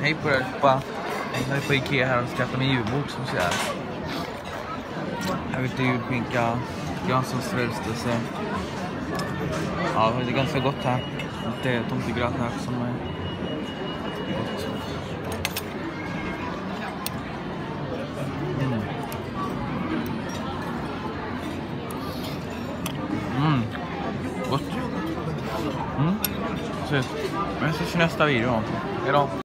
Hej på er allihopa. Jag är på Ikea här och skaffar min julbord som ser här. Här ute julskinka, Janssons frälstelse. Ja, det är ganska gott här. Lite tomtegröt här som är gott. Mm. Mm. Gott. Mm. Så, men jag ses i nästa video. Hejdå.